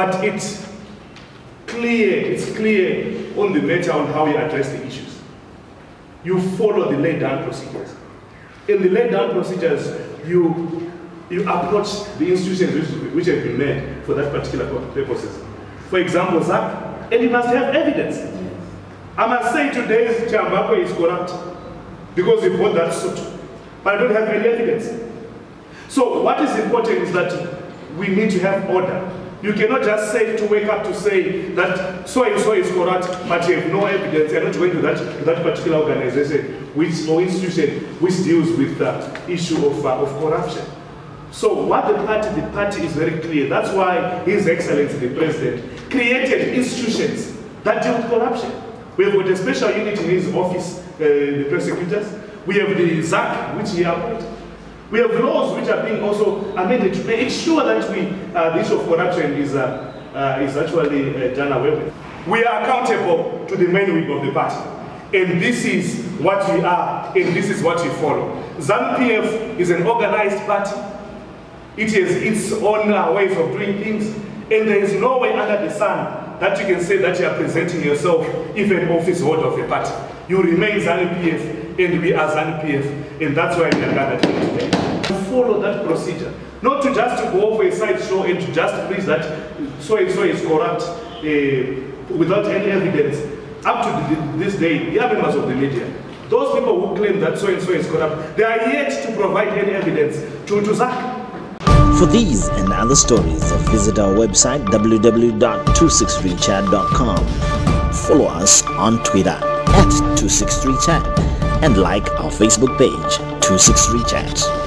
but it's clear, it's clear on the matter on how you address the issues. You follow the laid down procedures. In the laid down procedures, you, you approach the institutions which, which have been made for that particular purposes. For example, ZAC, and you must have evidence. I must say today's Chambako is corrupt because he bought that suit, but I don't have any evidence. So what is important is that we need to have order. You cannot just say to wake up to say that so and so is corrupt, but you have no evidence. You're not going to that, that particular organization which, or institution which deals with the issue of, uh, of corruption. So what the party, the party is very clear. That's why His Excellency the President created institutions that deal with corruption. We have got a special unit in his office, uh, the prosecutors. We have the ZAC, which he appointed. We have laws which are being also amended to make sure that we, uh, the issue of corruption is, uh, uh, is actually uh, done away with. We are accountable to the main whip of the party. And this is what we are, and this is what we follow. ZANU-PF is an organized party. It has its own ways of doing things, and there is no way under the sun that you can say that you are presenting yourself if an office holder of a party. You remain ZANU-PF, and we are ZANU-PF, and that's why we are gathered here today. To Follow that procedure, not to just to go for a side show and to just preach that so and so is corrupt uh, without any evidence. Up to this day, the members of the media, those people who claim that so and so is corrupt, they are yet to provide any evidence to, to ZAC. For these and other stories, visit our website www.263chat.com. Follow us on Twitter at 263chat and like our Facebook page 263chat.